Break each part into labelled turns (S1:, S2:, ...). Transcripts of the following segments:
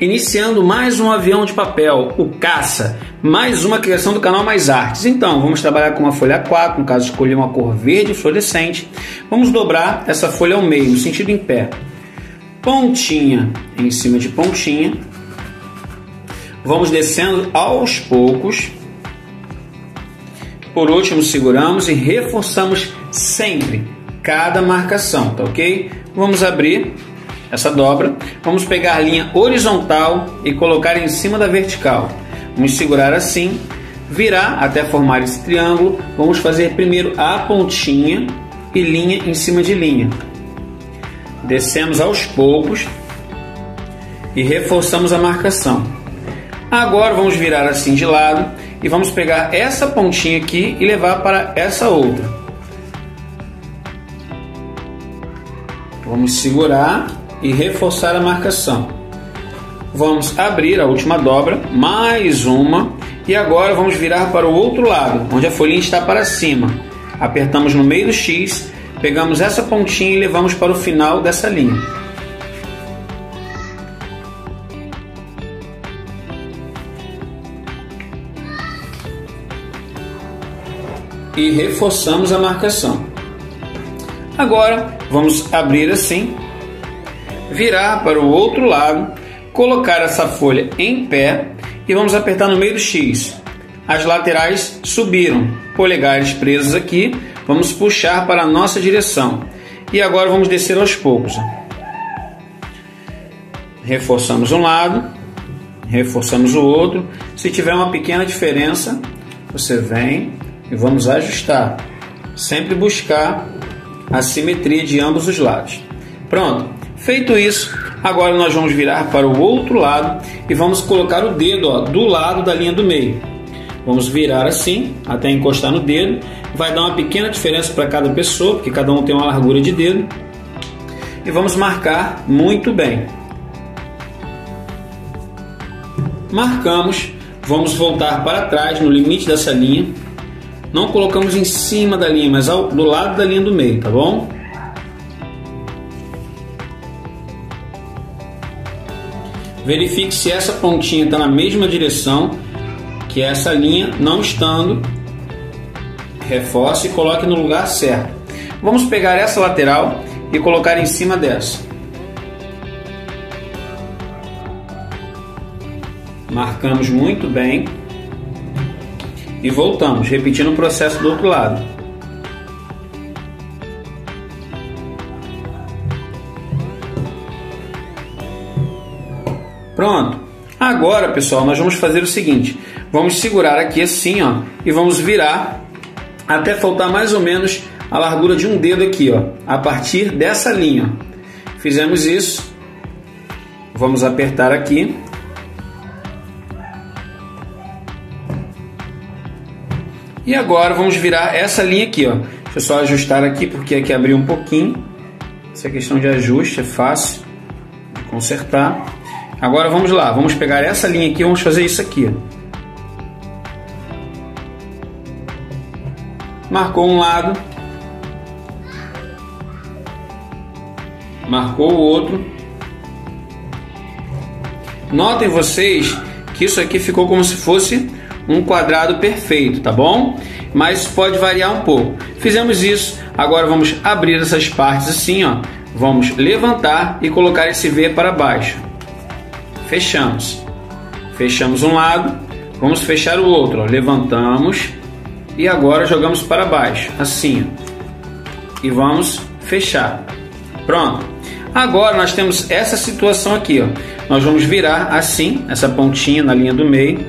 S1: iniciando mais um avião de papel, o Caça, mais uma criação do canal Mais Artes. Então, vamos trabalhar com uma folha 4, no caso escolhi uma cor verde fluorescente. Vamos dobrar essa folha ao meio, no sentido em pé. Pontinha em cima de pontinha. Vamos descendo aos poucos. Por último, seguramos e reforçamos sempre cada marcação, tá ok? Vamos abrir essa dobra. Vamos pegar a linha horizontal e colocar em cima da vertical. Vamos segurar assim, virar até formar esse triângulo. Vamos fazer primeiro a pontinha e linha em cima de linha. Descemos aos poucos e reforçamos a marcação. Agora vamos virar assim de lado e vamos pegar essa pontinha aqui e levar para essa outra. Vamos segurar e reforçar a marcação. Vamos abrir a última dobra, mais uma, e agora vamos virar para o outro lado, onde a folhinha está para cima. Apertamos no meio do X, pegamos essa pontinha e levamos para o final dessa linha. E reforçamos a marcação. Agora vamos abrir assim virar para o outro lado, colocar essa folha em pé e vamos apertar no meio do X. As laterais subiram, polegares presos aqui, vamos puxar para a nossa direção. E agora vamos descer aos poucos. Reforçamos um lado, reforçamos o outro. Se tiver uma pequena diferença, você vem e vamos ajustar. Sempre buscar a simetria de ambos os lados. Pronto. Feito isso, agora nós vamos virar para o outro lado e vamos colocar o dedo ó, do lado da linha do meio. Vamos virar assim até encostar no dedo. Vai dar uma pequena diferença para cada pessoa, porque cada um tem uma largura de dedo. E vamos marcar muito bem. Marcamos, vamos voltar para trás no limite dessa linha. Não colocamos em cima da linha, mas ao, do lado da linha do meio, tá bom? Verifique se essa pontinha está na mesma direção que essa linha, não estando, reforce e coloque no lugar certo. Vamos pegar essa lateral e colocar em cima dessa. Marcamos muito bem e voltamos, repetindo o processo do outro lado. Pronto. Agora, pessoal, nós vamos fazer o seguinte: vamos segurar aqui assim, ó, e vamos virar até faltar mais ou menos a largura de um dedo aqui, ó, a partir dessa linha. Fizemos isso. Vamos apertar aqui. E agora vamos virar essa linha aqui, ó. Deixa eu só ajustar aqui porque aqui abriu um pouquinho. Essa questão de ajuste é fácil de consertar. Agora vamos lá, vamos pegar essa linha aqui e vamos fazer isso aqui. Marcou um lado, marcou o outro. Notem vocês que isso aqui ficou como se fosse um quadrado perfeito, tá bom? Mas pode variar um pouco. Fizemos isso, agora vamos abrir essas partes assim, ó. Vamos levantar e colocar esse V para baixo fechamos. Fechamos um lado, vamos fechar o outro, ó. levantamos e agora jogamos para baixo, assim. E vamos fechar. Pronto. Agora nós temos essa situação aqui, ó. Nós vamos virar assim, essa pontinha na linha do meio.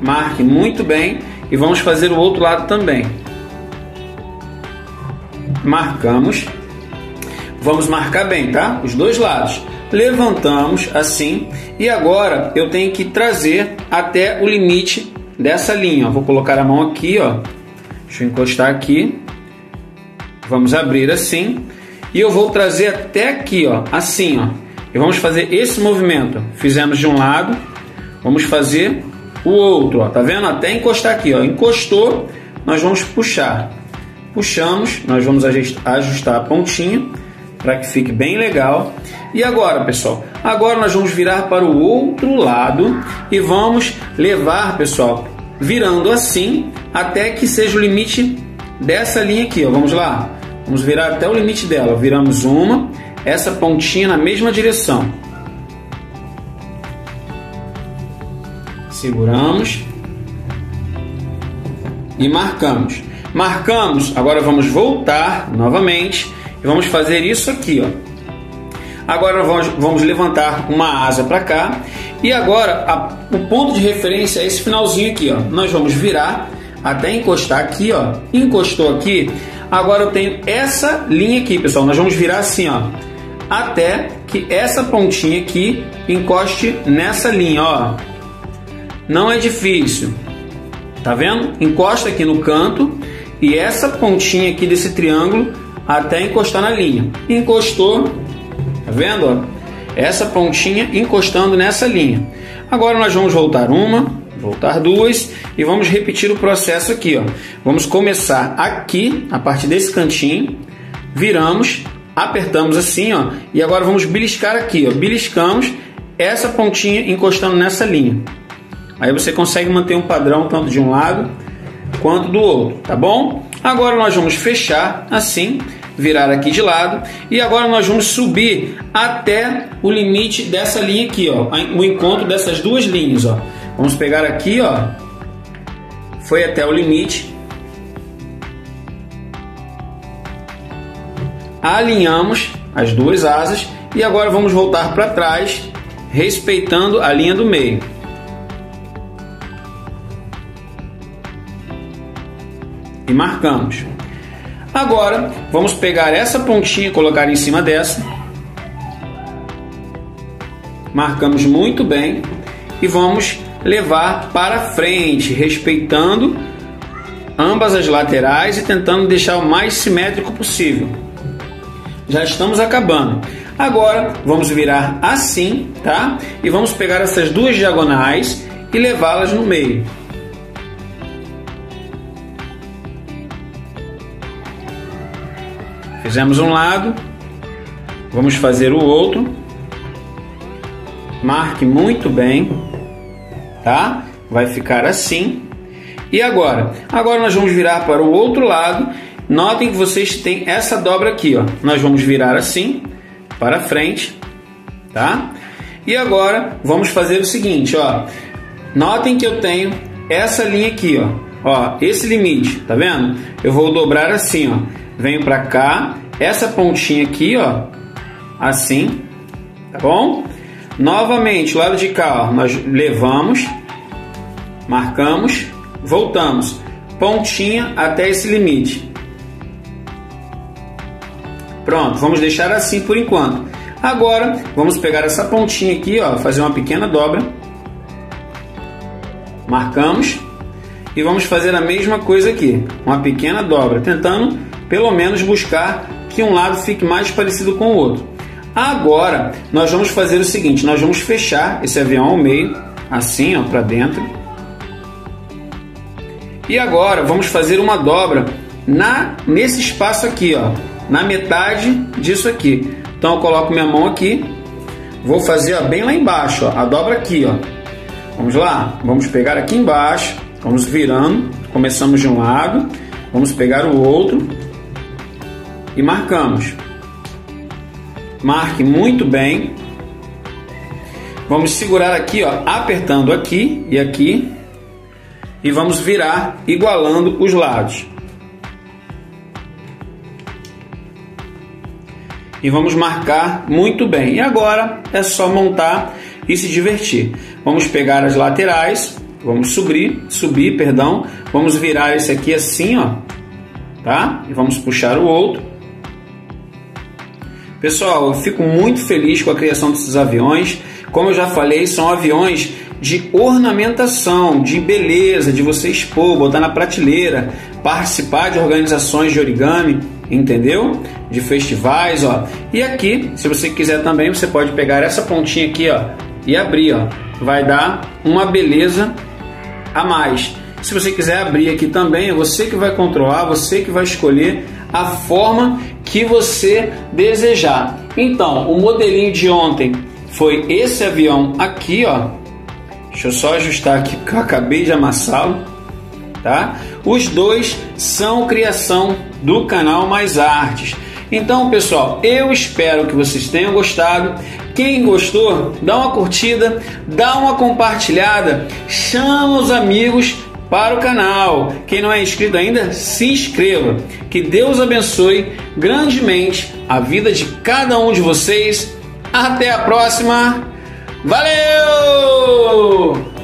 S1: Marque muito bem e vamos fazer o outro lado também. Marcamos. Vamos marcar bem, tá? Os dois lados levantamos assim e agora eu tenho que trazer até o limite dessa linha. Vou colocar a mão aqui, ó. Deixa eu encostar aqui. Vamos abrir assim e eu vou trazer até aqui, ó, assim, ó. E vamos fazer esse movimento. Fizemos de um lado, vamos fazer o outro, ó. Tá vendo? Até encostar aqui, ó. Encostou, nós vamos puxar. Puxamos, nós vamos ajustar a pontinha para que fique bem legal. E agora, pessoal? Agora nós vamos virar para o outro lado e vamos levar, pessoal, virando assim até que seja o limite dessa linha aqui, ó. Vamos lá. Vamos virar até o limite dela. Viramos uma, essa pontinha na mesma direção. Seguramos e marcamos. Marcamos, agora vamos voltar novamente vamos fazer isso aqui, ó. Agora vamos, vamos levantar uma asa para cá e agora a, o ponto de referência é esse finalzinho aqui, ó. Nós vamos virar até encostar aqui, ó. Encostou aqui. Agora eu tenho essa linha aqui, pessoal. Nós vamos virar assim, ó, até que essa pontinha aqui encoste nessa linha, ó. Não é difícil. Tá vendo? Encosta aqui no canto e essa pontinha aqui desse triângulo até encostar na linha. Encostou, tá vendo? Essa pontinha encostando nessa linha. Agora nós vamos voltar uma, voltar duas e vamos repetir o processo aqui. Ó. Vamos começar aqui, a partir desse cantinho, viramos, apertamos assim, ó, e agora vamos beliscar aqui, ó. beliscamos essa pontinha encostando nessa linha. Aí você consegue manter um padrão tanto de um lado quanto do outro, tá bom? Agora nós vamos fechar assim, virar aqui de lado e agora nós vamos subir até o limite dessa linha aqui, ó, o encontro dessas duas linhas, ó. Vamos pegar aqui, ó, foi até o limite, alinhamos as duas asas e agora vamos voltar para trás, respeitando a linha do meio. E marcamos. Agora vamos pegar essa pontinha e colocar em cima dessa. Marcamos muito bem e vamos levar para frente, respeitando ambas as laterais e tentando deixar o mais simétrico possível. Já estamos acabando. Agora vamos virar assim, tá? E vamos pegar essas duas diagonais e levá-las no meio. Fizemos um lado, vamos fazer o outro. Marque muito bem, tá? Vai ficar assim. E agora? Agora nós vamos virar para o outro lado. Notem que vocês têm essa dobra aqui, ó. Nós vamos virar assim para frente, tá? E agora vamos fazer o seguinte, ó. Notem que eu tenho essa linha aqui, ó. Ó, esse limite, tá vendo? Eu vou dobrar assim, ó venho para cá, essa pontinha aqui, ó, assim, tá bom? Novamente, lado de cá, ó, nós levamos, marcamos, voltamos, pontinha até esse limite. Pronto, vamos deixar assim por enquanto. Agora, vamos pegar essa pontinha aqui, ó, fazer uma pequena dobra. Marcamos e vamos fazer a mesma coisa aqui, uma pequena dobra, tentando pelo menos buscar que um lado fique mais parecido com o outro. Agora, nós vamos fazer o seguinte, nós vamos fechar esse avião ao meio, assim, ó, para dentro. E agora vamos fazer uma dobra na nesse espaço aqui, ó, na metade disso aqui. Então eu coloco minha mão aqui, vou fazer ó, bem lá embaixo, ó, a dobra aqui, ó. Vamos lá, vamos pegar aqui embaixo, vamos virando, começamos de um lado, vamos pegar o outro e marcamos. Marque muito bem. Vamos segurar aqui, ó, apertando aqui e aqui e vamos virar igualando os lados. E vamos marcar muito bem. E agora é só montar e se divertir. Vamos pegar as laterais, vamos subir, subir, perdão. Vamos virar esse aqui assim, ó, tá? E vamos puxar o outro Pessoal, eu fico muito feliz com a criação desses aviões. Como eu já falei, são aviões de ornamentação, de beleza, de você expor, botar na prateleira, participar de organizações de origami, entendeu? De festivais, ó. E aqui, se você quiser também, você pode pegar essa pontinha aqui, ó, e abrir, ó. Vai dar uma beleza a mais. Se você quiser abrir aqui também, é você que vai controlar, você que vai escolher a forma que você desejar. Então, o modelinho de ontem foi esse avião aqui, ó. Deixa eu só ajustar aqui que eu acabei de amassá-lo, tá? Os dois são criação do canal Mais Artes. Então, pessoal, eu espero que vocês tenham gostado. Quem gostou, dá uma curtida, dá uma compartilhada, chama os amigos para o canal. Quem não é inscrito ainda, se inscreva. Que Deus abençoe grandemente a vida de cada um de vocês. Até a próxima. Valeu!